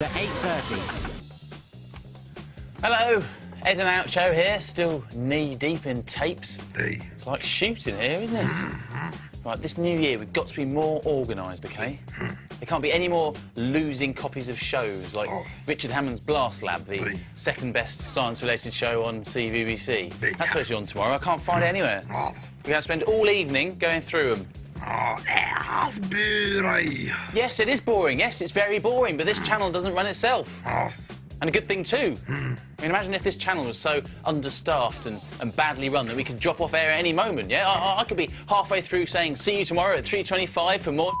at 8.30. Hello, Ed and Oucho here, still knee deep in tapes. Hey. It's like shooting here, isn't it? Mm-hmm. Right, this new year we've got to be more organised, OK? Mm-hmm. There can't be any more losing copies of shows like Oh. Richard Hammond's Blast Lab, the second best science-related show on CBBC. Hey. That's supposed to be on tomorrow. I can't find it anywhere. Oh, We're going to spend all evening going through them. oh, Yes, it is boring. Yes, it's very boring, but this channel doesn't run itself. And a good thing too. I mean, imagine if this channel was so understaffed and, and badly run that we could drop off air at any moment. Yeah, I, I- I could be halfway through saying "see you tomorrow at 3:25 for more."